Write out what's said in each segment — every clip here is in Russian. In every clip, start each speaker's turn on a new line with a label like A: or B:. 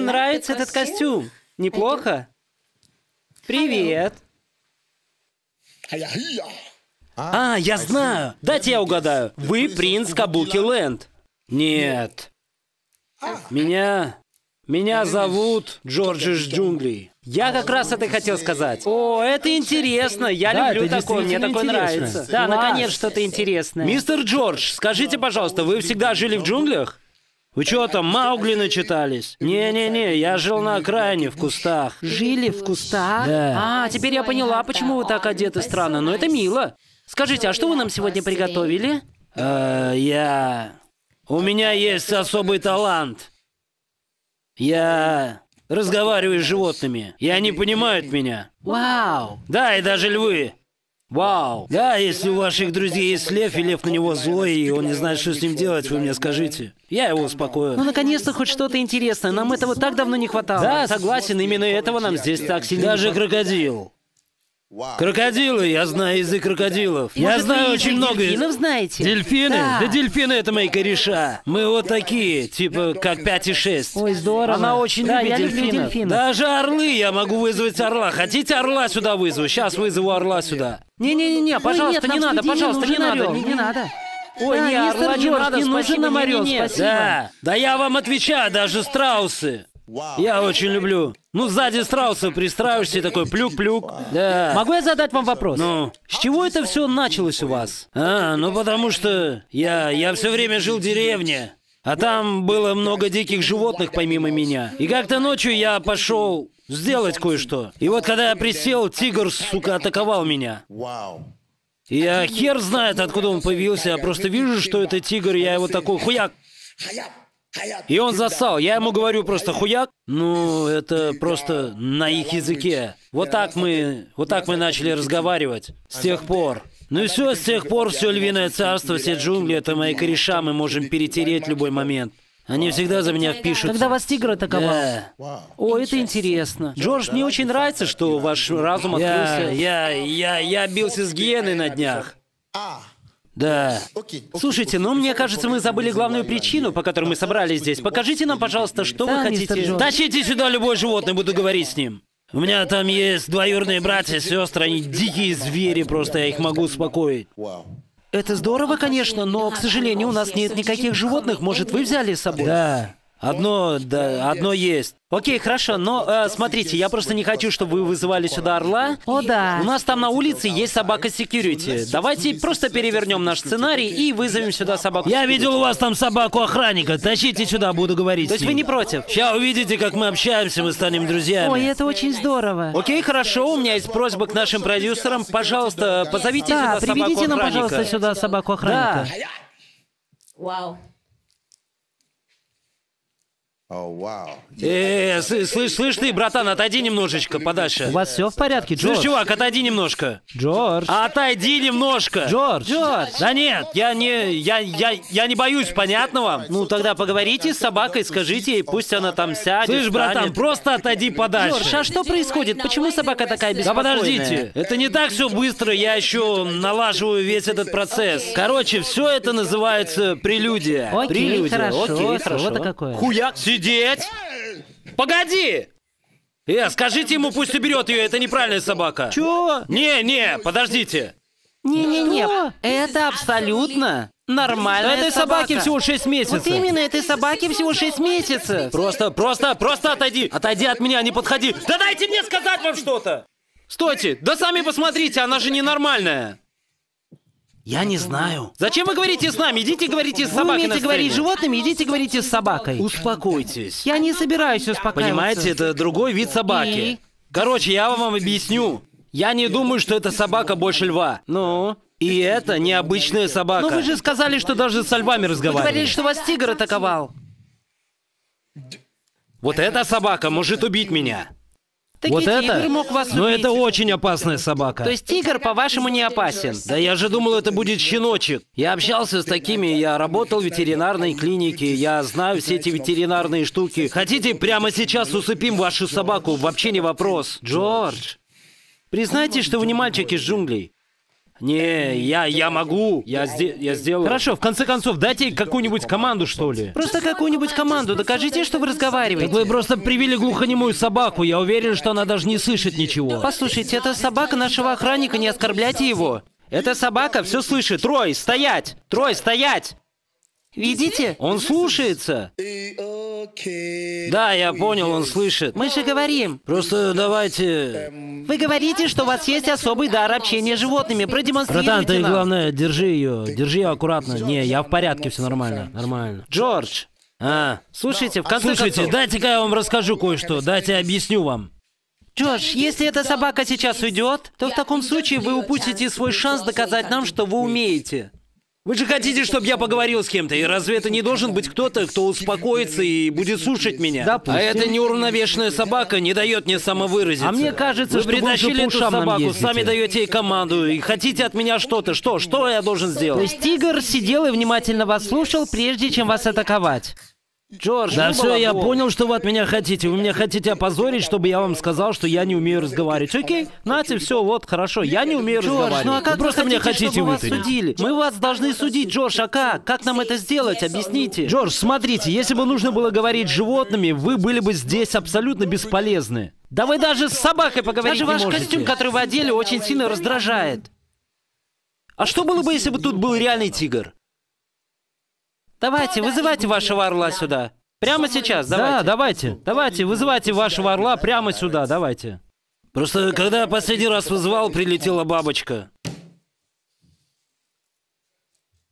A: нравится этот костюм. Неплохо. Привет. А, я знаю. Дайте я угадаю. Вы принц Кабуки Ленд. Нет. Меня... Меня зовут Джордж из джунглей. Я как раз это и хотел сказать. О, это интересно. Я
B: Да,
A: люблю такое. Мне такое нравится. Да, наконец что-то интересное. Мистер Джордж, скажите, пожалуйста, вы всегда жили в джунглях? Вы что там, Маугли начитались? Не-не-не, я жил на окраине, в кустах. Жили в кустах?
B: Да.
A: А, теперь я поняла, почему вы так одеты странно, но это мило. Скажите, а что вы нам сегодня приготовили? Э, я... У меня есть особый талант. Я разговариваю с животными, и они понимают меня. Вау! Да, и даже львы. Вау! Да, если у ваших друзей есть лев, и лев на него злой, и он не знает, что с ним делать, вы мне скажите. Я его успокою. Ну, наконец-то хоть что-то интересное. Нам этого так давно не хватало. Да, согласен, именно этого нам здесь так сильно Даже крокодил. Крокодилы, я знаю язык крокодилов. Я
C: Может,
A: знаю
C: вы
A: очень много.
C: дельфинов знаете?
A: Дельфины?
C: Да.
A: Да дельфины это мои кореша. Мы вот такие, типа как 5 и 6.
C: Ой, здорово.
A: Она очень
C: Да,
A: любит
C: я люблю
A: дельфинов.
C: дельфинов.
A: Даже орлы я могу вызвать орла. Хотите орла сюда вызову? Сейчас вызову орла сюда. Не-не-не, пожалуйста,
C: Ой,
A: не надо, пожалуйста, не надо.
C: Не надо.
A: Ой,
C: Да,
A: не, орла не надо,
C: не нужен
A: спасибо,
C: нам орел, спасибо.
A: Да, да я вам отвечаю, даже страусы. Я очень люблю. Ну, сзади страуса пристраиваешься и такой плюк-плюк. Да.
C: Могу я задать вам вопрос?
A: Ну, с чего это все началось у вас? А, ну потому что я, я все время жил в деревне. А там было много диких животных помимо меня. И как-то ночью я пошел сделать кое-что. И вот когда я присел, тигр, сука, атаковал меня. Я хер знает, откуда он появился. Я просто вижу, что это тигр, я его такой хуяк. И он засал. Я ему говорю просто хуяк. Ну, это просто на их языке. Вот так мы, вот так мы начали разговаривать. С тех пор. Ну и все, с тех пор все львиное царство, все джунгли, это мои кореша, мы можем перетереть любой момент. Они всегда за меня впишутся.
C: Когда вас тигр атаковал?
A: Да. О, это интересно. Джордж, мне очень нравится, что ваш разум открылся. Я, я, я, я бился с гиеной на днях. Да. Слушайте, ну мне кажется, мы забыли главную причину, по которой мы собрались здесь. Покажите нам, пожалуйста, что
C: Да,
A: вы хотите. Тащите сюда любое животное, буду говорить с ним. У меня там есть двоюродные братья, сестры, они дикие звери, просто я их могу успокоить. Это здорово, конечно, но, к сожалению, у нас нет никаких животных. Может, вы взяли с собой? Да. Одно, да, одно есть. Окей, хорошо, но э, смотрите, я просто не хочу, чтобы вы вызывали сюда орла.
C: О, да.
A: У нас там на улице есть собака security. Давайте просто перевернем наш сценарий и вызовем сюда собаку. Я видел у вас там собаку охранника. Тащите сюда, буду говорить. То есть вы не против? Сейчас увидите, как мы общаемся, мы станем друзьями.
C: Ой, это очень здорово.
A: Окей, хорошо, у меня есть просьба к нашим продюсерам. Пожалуйста, позовите
C: Да,
A: сюда собаку
C: приведите нам,
A: охранника.
C: пожалуйста, сюда собаку охранника.
A: Да.
D: Вау.
A: Э, слышь, слышь, слышь ты, братан, отойди немножечко подальше.
C: У вас все в порядке,
A: Слышь,
C: Джордж?
A: чувак, отойди немножко.
C: Джордж.
A: Отойди немножко.
C: Джордж.
A: Джордж. Да нет, я не, я, я, я не боюсь, понятно вам? Ну тогда поговорите с собакой, скажите ей, пусть она там сядет. Слышь, братан,
C: станет.
A: просто отойди подальше.
C: Джордж, а что происходит? Почему собака такая
A: Да
C: беспокойная?
A: подождите, это не так все быстро, я еще налаживаю весь этот процесс. Короче, все это называется прелюдия.
C: Окей,
A: прелюдия.
C: хорошо,
A: Окей, хорошо.
C: слово-то какое.
A: Хуяк, сидеть! Погоди! Э, скажите ему, пусть уберет ее, это неправильная собака.
C: Чё?
A: Не, не, подождите.
C: Не-не-не, это абсолютно нормальная
A: Да этой
C: собака.
A: собаке всего 6 месяцев.
C: Вот именно, этой собаке всего 6 месяцев.
A: Просто, просто, просто отойди. Отойди от меня, не подходи. Да дайте мне сказать вам что-то. Стойте, да сами посмотрите, она же ненормальная. Я не знаю. Зачем вы говорите с нами? Идите говорите с
C: Вы
A: собакой
C: умеете
A: на
C: говорить с животными, идите говорите с собакой.
A: Успокойтесь.
C: Я не собираюсь успокаиваться.
A: Понимаете, это другой вид собаки.
C: И?
A: Короче, я вам объясню. Я не думаю, что эта собака больше льва. Ну? И это необычная собака.
C: Но вы же
A: сказали, что даже со львами
C: Вы говорили, что вас тигр атаковал.
A: Вот эта собака может убить меня.
C: Так
A: вот это?
C: мог вас
A: Но
C: убить.
A: это очень опасная собака.
C: То есть тигр, по-вашему, не опасен?
A: Да я же думал, это будет щеночек. Я общался с такими, я работал в ветеринарной клинике, я знаю все эти ветеринарные штуки. Хотите, прямо сейчас усыпим вашу собаку? Вообще не вопрос. Джордж, признайте, что вы не мальчик из джунглей. Не, я, я могу. Я, сде- я сделаю.
B: Хорошо, в конце концов, дайте какую-нибудь команду, что ли.
C: Просто какую-нибудь команду, докажите, что вы разговариваете.
A: Так вы просто привели глухонемую собаку. Я уверен, что она даже не слышит ничего.
C: Послушайте, это собака нашего охранника, не оскорбляйте его. Эта собака все слышит. Трой, стоять! Трой, стоять! Видите?
A: Он слушается. Да, я понял, он слышит.
C: Мы же говорим.
A: Просто давайте...
C: Вы говорите, что у вас есть особый дар общения с животными. Продемонстрируйте
A: Братан, ты
C: нам.
A: главное, держи ее. Держи ее аккуратно. Не, я в порядке, все нормально. Нормально.
C: Джордж,
A: А,
C: слушайте, в конце
A: слушайте,
C: концов...
A: дайте-ка я вам расскажу кое-что. Дайте объясню вам.
C: Джордж, если эта собака сейчас уйдет, то в таком случае вы упустите свой шанс доказать нам, что вы умеете.
A: Вы же хотите, чтобы я поговорил с кем-то, и разве это не должен быть кто-то, кто успокоится и будет слушать меня?
B: Допустим.
A: А эта неуравновешенная собака не дает мне самовыразиться.
B: А мне кажется,
A: вы
B: что
A: притащили эту собаку, сами даете ей команду, и хотите от меня что-то. Что? Что я должен
C: То
A: сделать?
C: есть тигр сидел и внимательно вас слушал, прежде чем вас атаковать. Джордж,
A: Да
C: ну,
A: все, я понял, что вы от меня хотите. Вы меня хотите опозорить, чтобы я вам сказал, что я не умею разговаривать. Окей, нате, все, вот, хорошо. Я не умею
C: Джордж,
A: разговаривать.
C: ну а как
A: вы просто меня
C: хотите, вас
A: вытурить.
C: судили? Мы вас должны судить, Джордж, а как? Как нам это сделать? Объясните.
B: Джордж, смотрите, если бы нужно было говорить с животными, вы были бы здесь абсолютно бесполезны. Да вы даже с собакой поговорить
C: Даже
B: не
C: ваш
B: можете.
C: костюм, который вы одели, очень сильно раздражает.
A: А что было бы, если бы тут был реальный тигр?
C: Давайте, вызывайте вашего орла сюда. Прямо сейчас,
B: Да,
C: давайте.
B: давайте, давайте, вызывайте вашего орла прямо сюда, давайте.
A: Просто когда я последний раз вызывал, прилетела бабочка.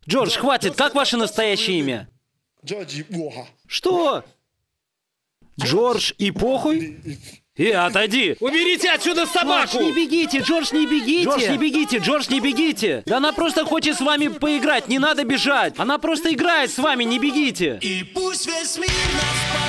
C: Джордж, хватит, как ваше настоящее имя? Что?
B: Джордж и похуй?
A: И отойди! Уберите отсюда
C: Джордж,
A: собаку!
C: не бегите, Джордж, не бегите.
A: Джордж, не бегите, Джордж, не бегите! Да она просто хочет с вами поиграть, не надо бежать! Она просто играет с вами, не бегите!
E: И пусть весь мир нас